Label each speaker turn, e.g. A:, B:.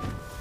A: you